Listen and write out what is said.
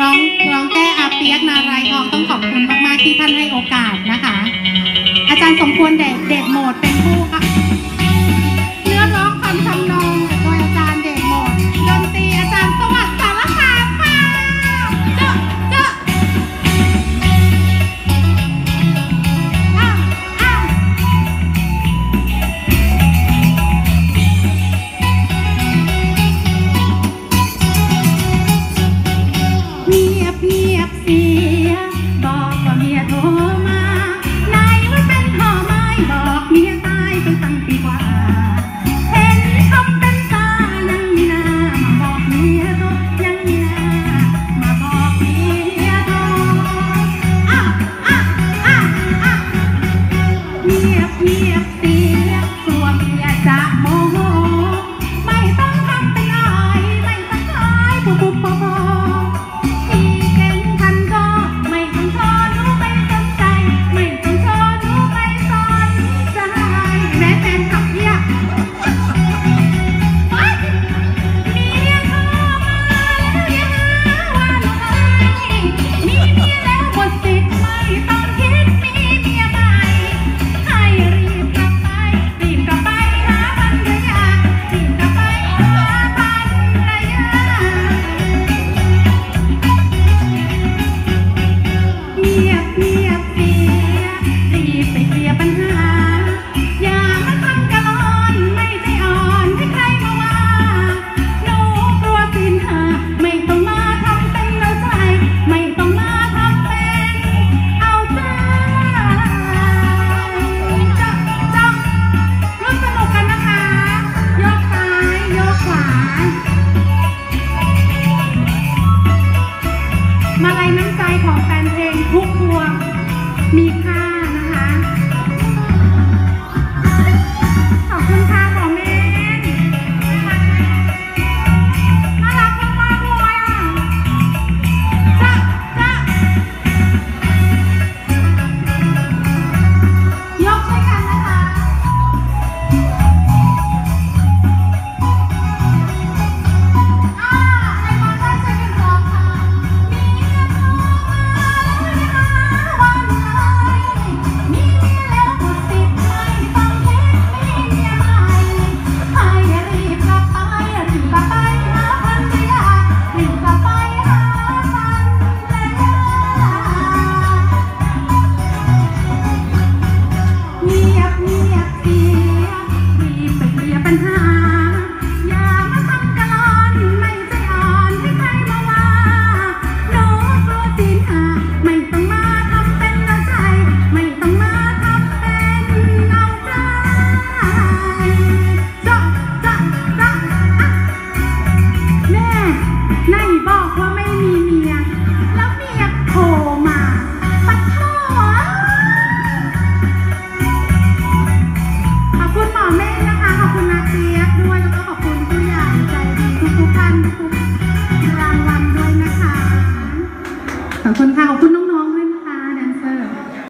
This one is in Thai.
ร้องร้องแก้อาเปียกนารายทองต้องขอบคุณมากๆที่ท่านให้โอกาสนะคะ อาจารย์สมควรเด็ดเด็ดโหมดเป็นผู้ มาลัยน้ำใจของแฟนเพลงทุกพวงมีค่า อย่ามาทำกะนไม่ใจอ่อนให้ใครมาว่าหนูกลัวตีนหัไม่ต้องมาทำเป็นละใจ ไม่ต้องมาทำเป็นเอาใจจ๊ะจ๊ะจ๊ะแม่ไหนบอกว่าไม่มีเมีย ขอบคุณค่ะ ขอบคุณน้อง